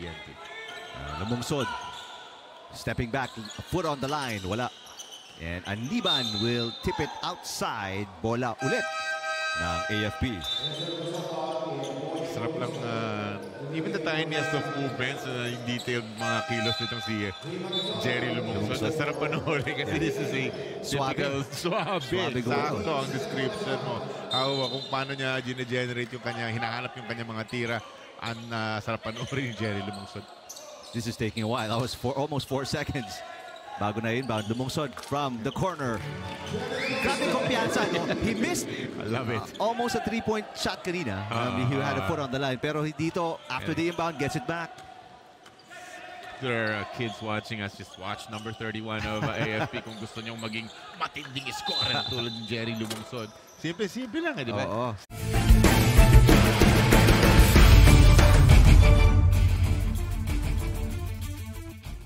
PNP. Uh, lumungsod. Stepping back, foot on the line, wala. And Anliban will tip it outside. Bola ulit ng AFP. Sarap lang, uh, even the tiniest of movements, uh, yung detailed mga kilos nitong si Jerry Lumungsod. Lumungsod. Sarap panoorin kasi this is a. Suabe goal. Sakto ang description mo. How, kung paano niya gine-generate yung kanya, hinahanap yung kanya mga tira. Ang uh, sarap panoorin yung Jerry Lumungsod. This is taking a while. That was for almost four seconds. Bago na inbound, lumungsod from the corner. Grabe kumpiyansa, no? He missed I love it. uh, almost a three-point shot kanina. Um, he had a foot on the line. Pero dito, after the inbound, gets it back. There are uh, kids watching us. Just watch number 31 of uh, AFP kung gusto nyong maging matinding scorer tulad ni Jerry Lumungsod. Simple-simple lang, eh, di ba? Oo.